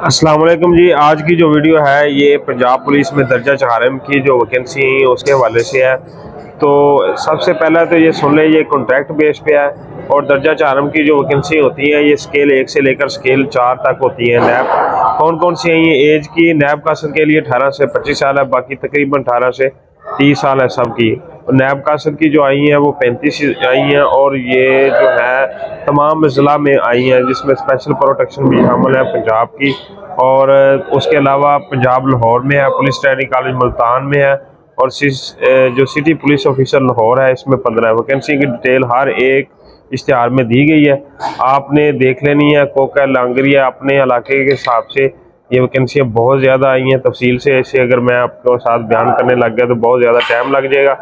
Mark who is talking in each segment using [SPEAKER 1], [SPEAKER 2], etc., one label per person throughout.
[SPEAKER 1] वालेकुम जी, आज की जो वीडियो है, ये पंजाब पुलिस में दर्जा चारम की जो वैकेंसी है उसके हवाले से है। तो सबसे पहला तो ये सुन लें, ये कॉन्ट्रैक्ट बेस पे है और दर्जा चारम की जो वैकेंसी होती है, ये स्केल एक से लेकर स्केल चार तक होती है नैब। कौन कौन सी हैं ये? एज की नैब कासन के लिए अठारह से पच्चीस साल है, बाकी तकरीबन अठारह से तीस साल है सब की नैब कासद की जो आई हैं, वो पैंतीस आई हैं और ये जो है तमाम ज़िला में आई हैं, जिसमें स्पेशल प्रोटेक्शन भी शामिल है पंजाब की। और उसके अलावा पंजाब लाहौर में है, पुलिस ट्रेनिंग कॉलेज मुल्तान में है और जो सिटी पुलिस ऑफिसर लाहौर है, इसमें पंद्रह वैकेंसी की डिटेल हर एक इश्तहार में दी गई है। आपने देख लेनी है, कोका लांगरिया अपने इलाके के हिसाब से ये वैकेंसियाँ बहुत ज़्यादा आई हैं। तफसील से ऐसे अगर मैं आपके साथ बयान करने लग गया तो बहुत ज़्यादा टाइम लग जाएगा।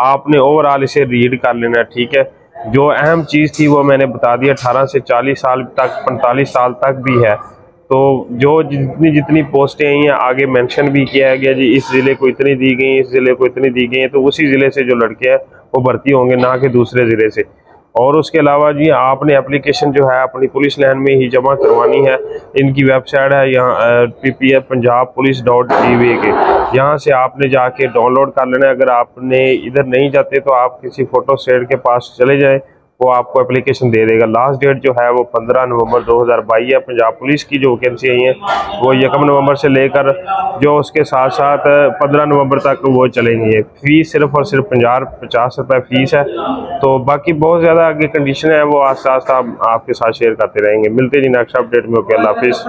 [SPEAKER 1] आपने ओवरऑल इसे रीड कर लेना है ठीक है? जो अहम चीज़ थी वो मैंने बता दिया अठारह से चालीस साल तक, पैंतालीस साल तक भी है। तो जो जितनी जितनी पोस्टें आई हैं, आगे मेंशन भी किया गया जी, इस ज़िले को इतनी दी गई, इस ज़िले को इतनी दी गई हैं तो उसी ज़िले से जो लड़के हैं, वो भर्ती होंगे, ना कि दूसरे ज़िले से। और उसके अलावा जी, आपने एप्लीकेशन जो है, अपनी पुलिस लाइन में ही जमा करवानी है। इनकी वेबसाइट है, यहाँ P P F Punjab police dot G V K. यहाँ से आपने जाके डाउनलोड कर लेना है। अगर आपने इधर नहीं जाते तो आप किसी फ़ोटो स्टेट के पास चले जाए। वो आपको एप्लीकेशन दे देगा। लास्ट डेट जो है वो 15 नवंबर 2022 है। पंजाब पुलिस की जो वैकेंसी आई है, वो यकम नवंबर से लेकर जो उसके साथ साथ 15 नवंबर तक वो चलेंगी। फ़ीस सिर्फ़ और सिर्फ़ पंजाब पचास रुपये फ़ीस है। तो बाकी बहुत ज़्यादा आगे कंडीशन है, वो आस्ता आस्ता आपके साथ शेयर करते रहेंगे। मिलते जी नेक्स्ट अपडेट में। ओके, अल्लाह हाफिज़।